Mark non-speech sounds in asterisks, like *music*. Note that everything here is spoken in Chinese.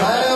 来 *laughs*